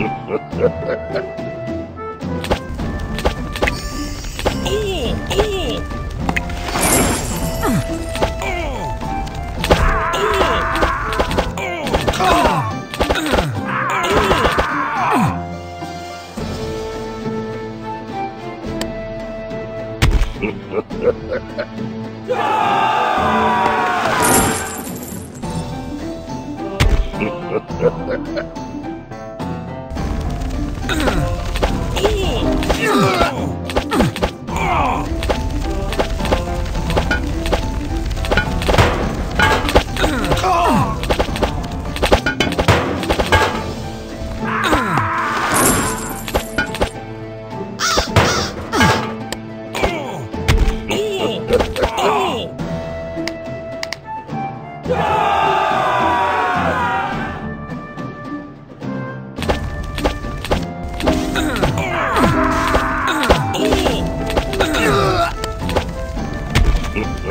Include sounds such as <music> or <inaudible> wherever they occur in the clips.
Ugh. <laughs>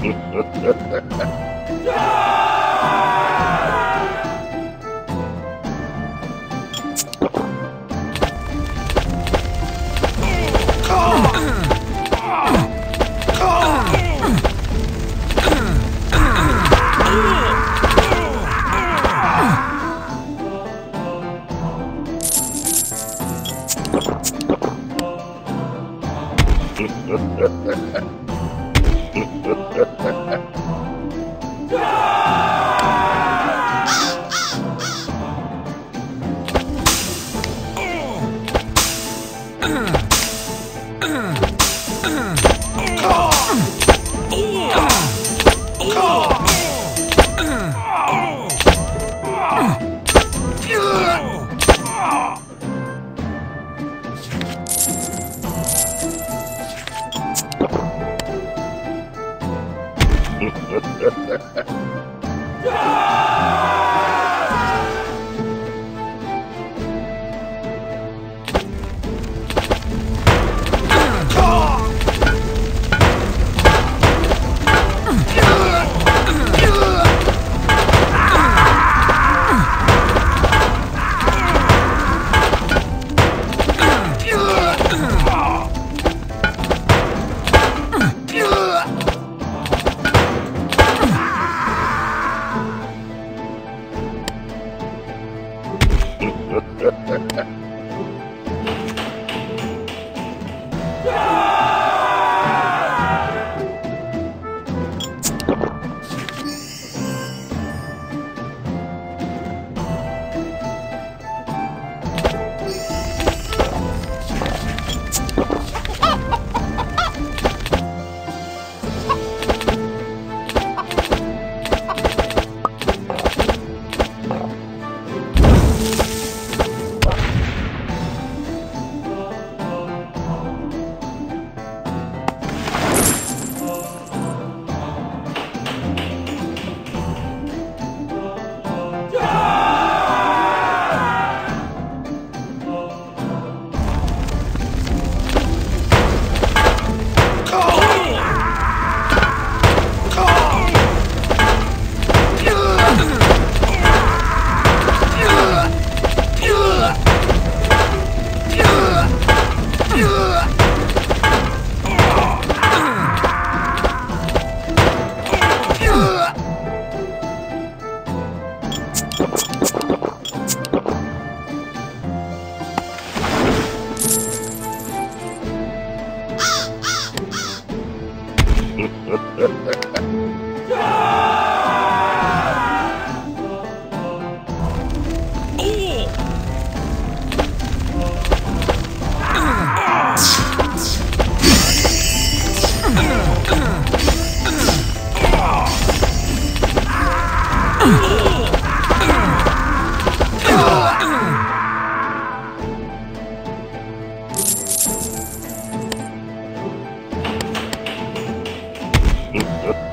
呵呵呵呵呵，啊！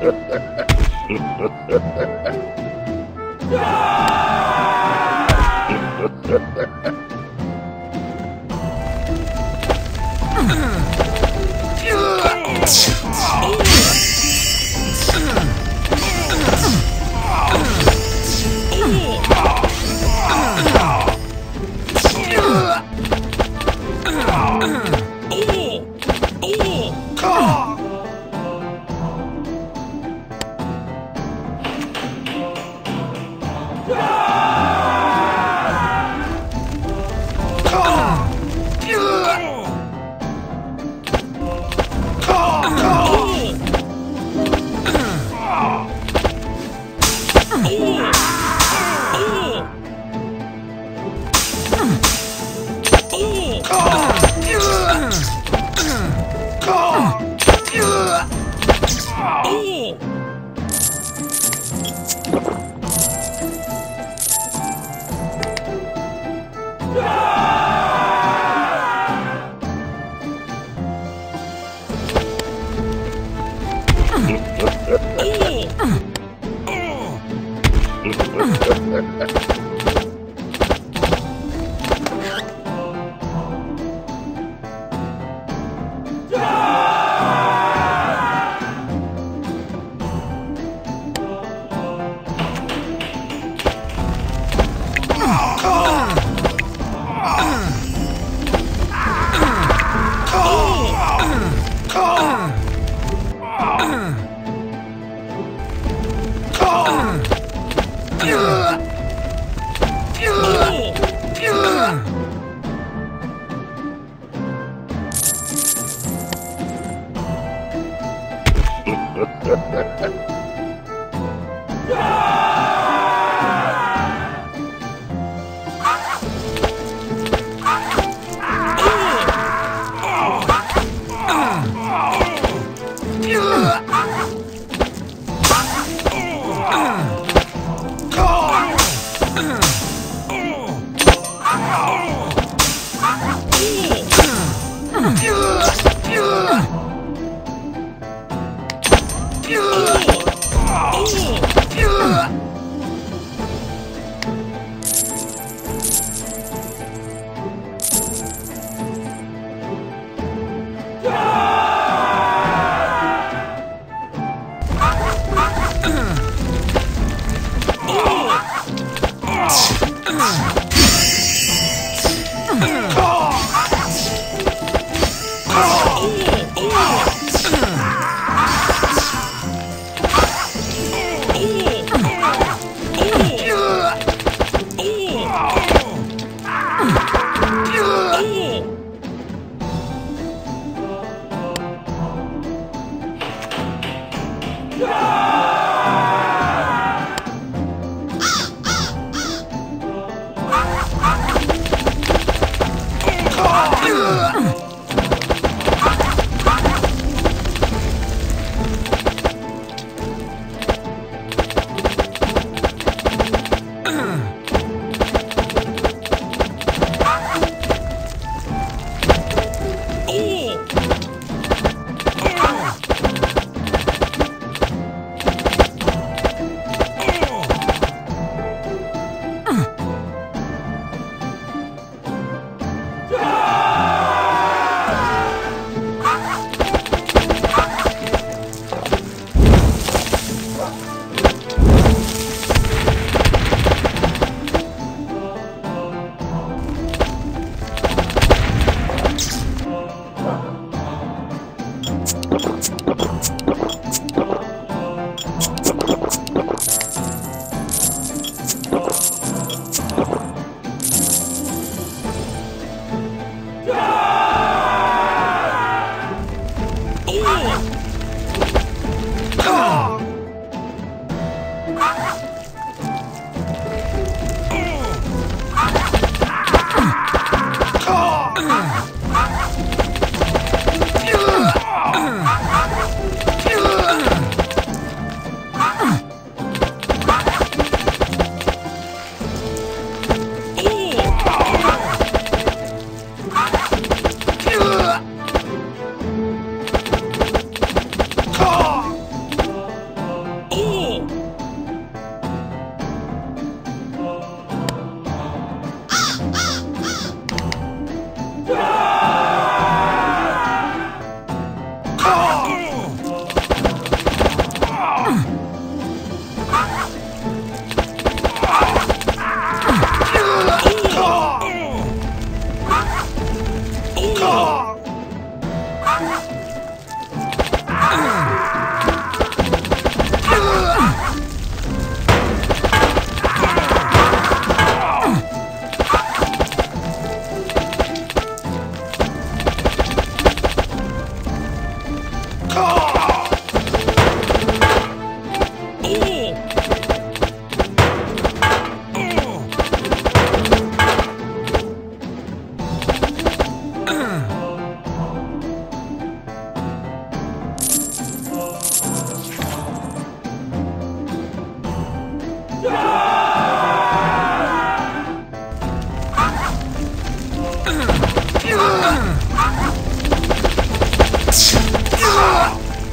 Oh! oh, oh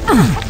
Ugh!